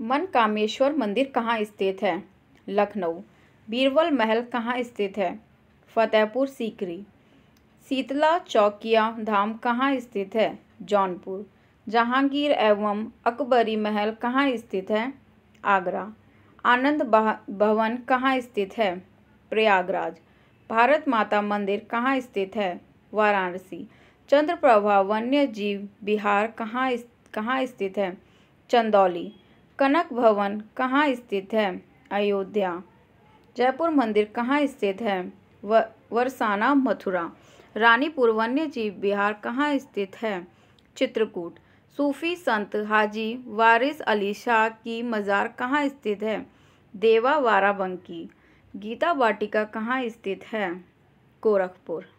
मनकामेश्वर मंदिर कहाँ स्थित है? लखनऊ। बीरबल महल कहाँ स्थित है? फतेहपुर सीकरी। शीतला चौकिया धाम कहाँ स्थित है? जौनपुर। जहांगीर एवं अकबरी महल कहाँ स्थित है? आगरा। आनंद भवन कहाँ स्थित है? प्रयागराज। भारत माता मंदिर कहाँ स्थित है? वाराणसी। चंद्रप्रभा वन्य जीव बिहार कहाँ कहाँ स्थित है? चंदौली। कनक भवन कहाँ स्थित है? अयोध्या। जयपुर मंदिर कहाँ स्थित है? व, वरसाना मथुरा। रानीपुर वन्य जीव विहार कहाँ स्थित है? चित्रकूट। सूफी संत हाजी वारिस अली शाह की मज़ार कहाँ स्थित है? देवा वाराबंकी। गीता वाटिका कहाँ स्थित है? गोरखपुर।